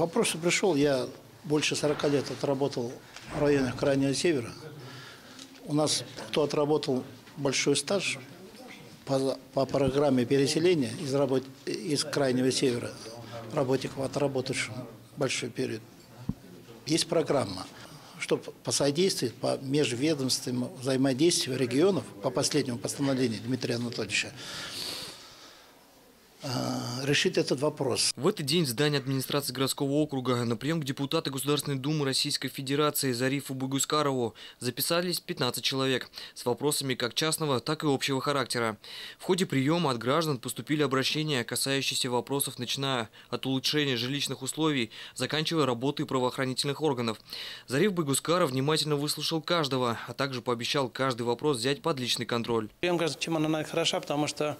Вопрос пришел, я больше 40 лет отработал в районах Крайнего Севера. У нас, кто отработал большой стаж по, по программе переселения из, работ, из Крайнего Севера, работников, отработавших большой период, есть программа, чтобы посодействовать по межведомственному взаимодействию регионов по последнему постановлению Дмитрия Анатольевича, э, решить этот вопрос. В этот день в здании администрации городского округа на прием к депутату Государственной Думы Российской Федерации Зарифу Бугускарову записались 15 человек с вопросами как частного, так и общего характера. В ходе приема от граждан поступили обращения, касающиеся вопросов, начиная от улучшения жилищных условий, заканчивая работой правоохранительных органов. Зариф Бугускаров внимательно выслушал каждого, а также пообещал каждый вопрос взять под личный контроль. Прием граждан, чем она хороша, потому что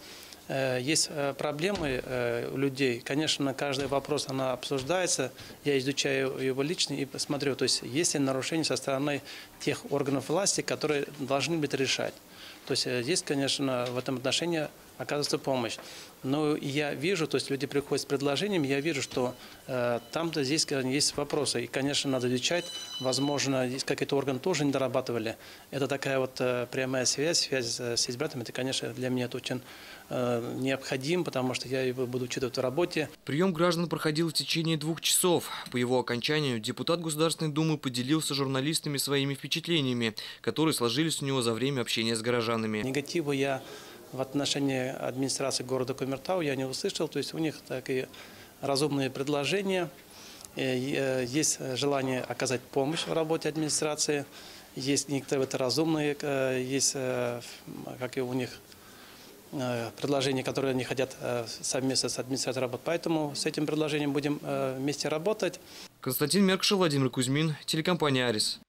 есть э, проблемы э, у людей. Конечно, каждый вопрос она обсуждается. Я изучаю его лично и посмотрю, то есть есть ли нарушения со стороны тех органов власти, которые должны быть решать. То есть э, здесь, конечно, в этом отношении оказывается помощь. Но я вижу, то есть люди приходят с предложением, я вижу, что э, там-то здесь конечно, есть вопросы. И, конечно, надо изучать. Возможно, здесь какие-то органы тоже не дорабатывали. Это такая вот э, прямая связь, связь э, с избирателями. Это, конечно, для меня это очень э, необходим, потому что я его буду учитывать в работе. Прием граждан проходил в течение двух часов. По его окончанию депутат Государственной Думы поделился журналистами своими впечатлениями, которые сложились у него за время общения с горожанами. Негатива я в отношении администрации города Кумертау я не услышал. То есть у них такие разумные предложения. Э, Есть желание оказать помощь в работе администрации. Есть некоторые вот разумные, э, есть э, как и у них предложения, которые они хотят э, совместно с администрацией работать. Поэтому с этим предложением будем э, вместе работать. Константин Меркшин, Владимир Кузьмин, телекомпания «Арис».